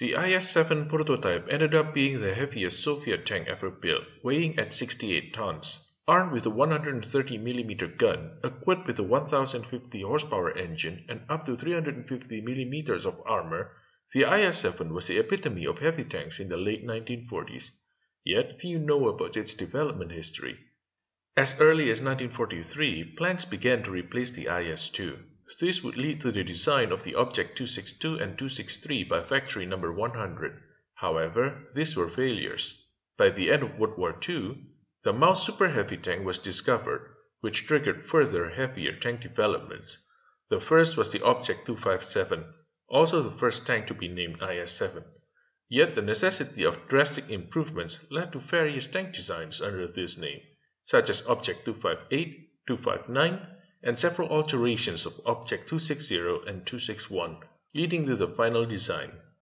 The IS-7 prototype ended up being the heaviest Soviet tank ever built, weighing at 68 tons. Armed with a 130mm gun, equipped with a 1050 horsepower engine, and up to 350mm of armor, the IS-7 was the epitome of heavy tanks in the late 1940s. Yet few know about its development history. As early as 1943, plans began to replace the IS-2. This would lead to the design of the Object 262 and 263 by Factory Number 100. However, these were failures. By the end of World War II, the MAUS Super Heavy tank was discovered, which triggered further heavier tank developments. The first was the Object 257, also the first tank to be named IS-7. Yet the necessity of drastic improvements led to various tank designs under this name, such as Object 258, 259, and several alterations of Object 260 and 261, leading to the final design.